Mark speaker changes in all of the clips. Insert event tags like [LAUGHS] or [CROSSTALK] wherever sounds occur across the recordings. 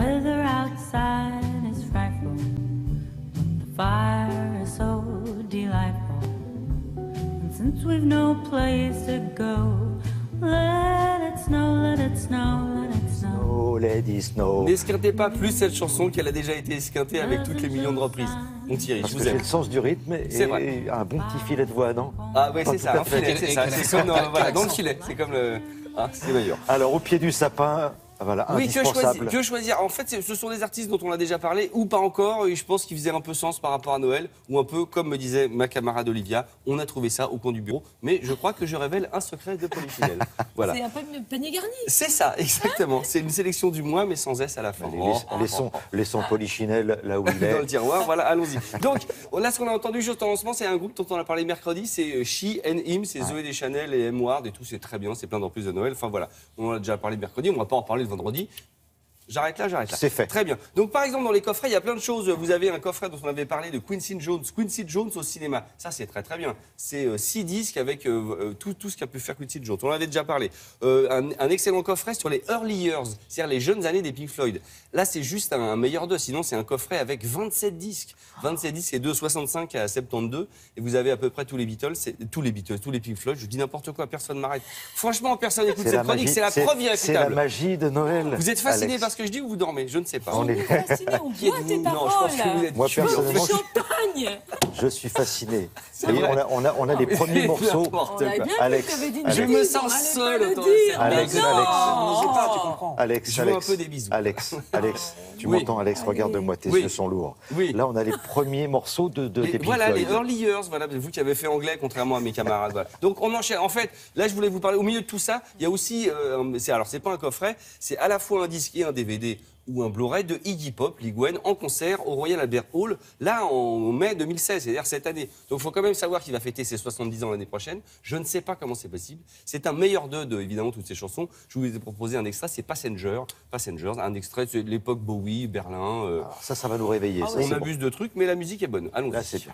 Speaker 1: Weather outside is frightful, but the fire is so delightful. And since we've no place to go, let it snow, let it snow, let it snow.
Speaker 2: Oh, Lady Snow.
Speaker 3: N'esquintez pas plus cette chanson qu'elle a déjà été esquintée avec toutes les millions de reprises. Mon Thierry,
Speaker 2: Parce
Speaker 3: je vous aime.
Speaker 2: le sens du rythme
Speaker 3: C'est
Speaker 2: et
Speaker 3: vrai.
Speaker 2: un bon petit filet de voix, non
Speaker 3: Ah oui, c'est ça, un filet, c'est ça. C'est comme dans, voilà, dans le filet, c'est comme le... Ah, c'est meilleur.
Speaker 2: Alors, au pied du sapin, voilà,
Speaker 3: Oui, que choisir, que choisir En fait, ce sont des artistes dont on a déjà parlé, ou pas encore, et je pense qu'ils faisaient un peu sens par rapport à Noël, ou un peu, comme me disait ma camarade Olivia, on a trouvé ça au coin du bureau, mais je crois que je révèle un secret de Polychinelle. [LAUGHS] Voilà.
Speaker 4: C'est un peu panier garni.
Speaker 3: C'est ça, exactement. C'est une sélection du mois, mais sans S à la fin.
Speaker 2: Allez,
Speaker 3: Oh.
Speaker 2: laisse- laissons, laissons Polichinelle là où il [LAUGHS]
Speaker 3: dans le
Speaker 2: est.
Speaker 3: tiroir. Voilà, allons-y. Donc, là, ce qu'on a entendu juste en lancement, c'est un groupe dont on a parlé mercredi, c'est euh, She and Him, c'est Zoé Deschanel et M. Ward et tout, c'est très bien, c'est plein d'en plus de Noël. Enfin voilà, on en a déjà parlé mercredi, on va pas en parler le vendredi. J'arrête là, j'arrête là.
Speaker 2: C'est fait.
Speaker 3: Très bien. Donc, par exemple, dans les coffrets, il y a plein de choses. Vous avez un coffret dont on avait parlé de Quincy Jones. Quincy Jones au cinéma. Ça, c'est très, très bien. C'est euh, six disques avec euh, euh, tout, tout ce qu'a pu faire Quincy Jones. On en avait déjà parlé. Un, un excellent coffret sur les early years, c'est-à-dire les jeunes années des Pink Floyd. Là, c'est juste un, un meilleur d'eux. Sinon, c'est un coffret avec 27 disques. 27 disques et de 65 à 72. Et vous avez à peu près tous les Beatles, tous les Beatles, tous les Pink Floyd. Je dis n'importe quoi, personne m'arrête. Franchement, personne n'écoute cette chronique. C'est la preuve
Speaker 2: C'est la magie de Noël.
Speaker 3: Vous êtes fasciné
Speaker 2: Alex.
Speaker 3: par ce que je dis ou vous dormez Je ne sais pas.
Speaker 2: On est-
Speaker 4: Fasciné, on
Speaker 3: Non, je pense que vous
Speaker 4: paroles.
Speaker 3: êtes
Speaker 2: Moi,
Speaker 3: tué, en
Speaker 2: personnellement,
Speaker 3: fait.
Speaker 4: Champagne
Speaker 2: Je suis fasciné. On a, on a, on a les premiers morceaux.
Speaker 4: On bien
Speaker 2: Alex,
Speaker 4: dit
Speaker 2: Alex.
Speaker 3: Je me sens seul
Speaker 2: Alex. Alex.
Speaker 3: Pas, tu comprends.
Speaker 2: Alex,
Speaker 3: Je un
Speaker 2: Alex,
Speaker 3: peu des bisous.
Speaker 2: Alex, Alex, tu
Speaker 3: Oui.
Speaker 2: m'entends, Alex, regarde-moi, tes
Speaker 3: Oui.
Speaker 2: yeux sont lourds.
Speaker 3: Oui.
Speaker 2: Là, on a les premiers morceaux de, de
Speaker 3: Les-
Speaker 2: des
Speaker 3: voilà, les early years, voilà, vous qui avez fait anglais, contrairement à mes camarades. voilà. Donc on enchaîne. En fait, là, je voulais vous parler. Au milieu de tout ça, il y a aussi, euh, alors c'est pas un coffret, c'est à la fois un disque et un DVD ou un Blu-ray de Iggy Pop, Ligwen, en concert au Royal Albert Hall, là en mai 2016, c'est-à-dire cette année. Donc il faut quand même savoir qu'il va fêter ses 70 ans l'année prochaine. Je ne sais pas comment c'est possible. C'est un meilleur d'eux de, évidemment, toutes ces chansons. Je vous ai proposé un extrait, c'est Passenger, Passengers, un extrait de l'époque Bowie, Berlin. euh,
Speaker 2: Alors, ça, ça va nous réveiller. ça,
Speaker 3: on
Speaker 2: bon.
Speaker 3: abuse de trucs, mais la musique est bonne. Allons-y.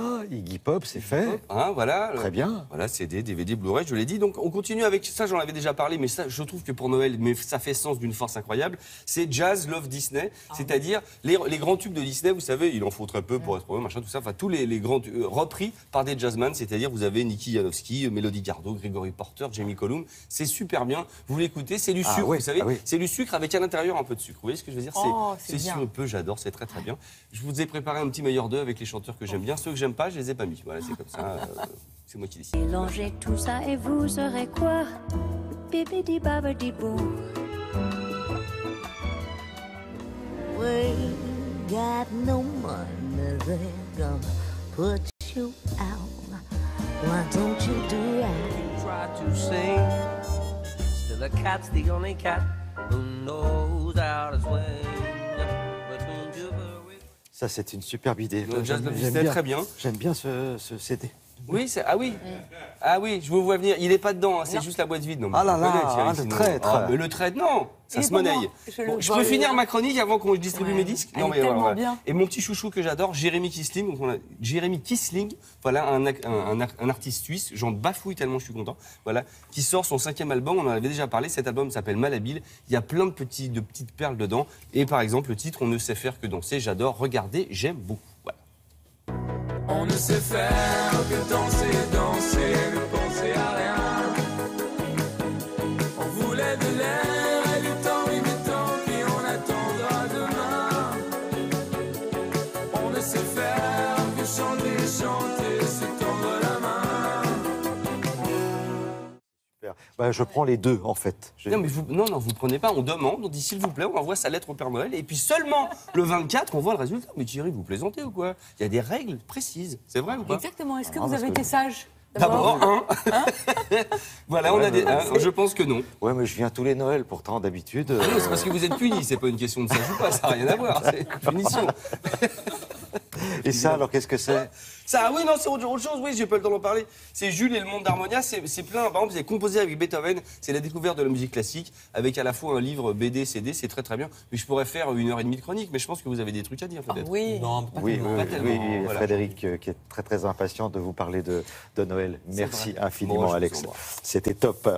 Speaker 2: Voilà, Iggy Pop, c'est fait.
Speaker 3: Hein, voilà.
Speaker 2: Très bien.
Speaker 3: Voilà, CD, DVD, Blu-ray, je l'ai dit. Donc on continue avec ça, j'en avais déjà parlé, mais ça, je trouve que pour Noël, mais ça fait sens d'une force incroyable. C'est Jazz Love Disney, c'est-à-dire les, les grands tubes de Disney, vous savez, il en faut très peu pour être problème, machin, tout ça. Enfin, tous les, les grands euh, repris par des jazzmen, c'est-à-dire vous avez Nicky Janowski, Melody Gardot, Gregory Porter, Jamie Cullum. C'est super bien. Vous l'écoutez, c'est du
Speaker 2: Ah
Speaker 3: sucre,
Speaker 2: oui,
Speaker 3: vous savez.
Speaker 2: ah oui.
Speaker 3: C'est du sucre avec à l'intérieur un peu de sucre. Vous voyez ce que je veux dire?
Speaker 4: Oh, c'est bien.
Speaker 3: si un peu, j'adore, c'est très très bien. Je vous ai préparé un petit meilleur d'eux avec les chanteurs que j'aime bien. Ceux que j'aime pas, je les ai pas mis. Voilà, c'est comme ça. euh, c'est moi qui décide.
Speaker 1: Mélangez tout ça et vous serez quoi? Bibidi babidi boo.
Speaker 5: We got no money, they're gonna put you out. Why don't you do right?
Speaker 6: try to sing. Still, a cat's the only cat who knows how to swing. Between.
Speaker 2: Ça, c'est une superbe idée.
Speaker 3: Le Jazz
Speaker 2: bien-
Speaker 3: très bien.
Speaker 2: J'aime bien ce, ce CD.
Speaker 3: Oui, c'est ah oui, ah oui, je vous vois venir. Il est pas dedans, hein, c'est juste la boîte vide. Non, mais
Speaker 2: Ah là
Speaker 3: vous
Speaker 2: là,
Speaker 3: connaissez, Thierry,
Speaker 2: ah, le
Speaker 3: sinon.
Speaker 2: traître.
Speaker 3: Ah, mais le traître, non, ça
Speaker 4: Il est
Speaker 3: se
Speaker 4: pour moi.
Speaker 3: monnaie.
Speaker 4: Je le
Speaker 3: Bon, je
Speaker 4: vole.
Speaker 3: peux finir ma chronique avant qu'on distribue
Speaker 4: Ouais.
Speaker 3: mes disques.
Speaker 4: Elle est tellement bien.
Speaker 3: Et mon petit chouchou que j'adore, Jérémy Kisling. Donc on a Jérémy Kisling, voilà un, ac- un, un- un artiste suisse. J'en bafouille tellement je suis content. Voilà, qui sort son cinquième album. On en avait déjà parlé. Cet album s'appelle Malhabile. Il y a plein de petits, de petites perles dedans. Et par exemple, le titre On ne sait faire que danser. J'adore. Regardez, j'aime beaucoup.
Speaker 7: Ne sait faire que danser, danser, ne penser à rien. On voulait de l'air
Speaker 2: Bah, je prends les deux, en fait.
Speaker 3: Non, mais vous, non, non, vous prenez pas. On demande, on dit s'il vous plaît, on envoie sa lettre au Père Noël. Et puis seulement le 24, on voit le résultat. Mais Thierry, vous plaisantez ou quoi? Il y a des règles précises. C'est vrai ou pas?
Speaker 4: Exactement. Est-ce que
Speaker 2: Ah,
Speaker 4: vous avez
Speaker 2: que-
Speaker 4: été sage?
Speaker 3: D'abord, un. [LAUGHS] voilà, on a des. hein, je pense que non.
Speaker 2: Ouais, mais je viens tous les Noëls, pourtant, d'habitude. euh,
Speaker 3: Non, C'est parce que vous êtes puni. C'est pas une question de ça ou pas. Ça n'a rien à voir. C'est une punition. [LAUGHS]
Speaker 2: Et ça, alors, qu'est-ce que c'est
Speaker 3: Ça, ah oui, non, c'est autre, autre chose, oui, j'ai pas le temps d'en parler. C'est Jules et le monde d'Harmonia, c'est c'est plein. Par exemple, c'est composé avec Beethoven, c'est la découverte de la musique classique, avec à la fois un livre BD, CD, c'est très très bien. Mais je pourrais faire une heure et demie de chronique, mais je pense que vous avez des trucs à dire peut-être.
Speaker 4: Oui.
Speaker 3: Non, pas
Speaker 2: Oui, oui,
Speaker 3: tellement, pas
Speaker 2: oui,
Speaker 3: tellement,
Speaker 2: oui,
Speaker 3: voilà.
Speaker 2: Frédéric, euh, qui est très très impatient de vous parler de, de Noël. Merci infiniment,
Speaker 3: Bon,
Speaker 2: Alex. C'était top.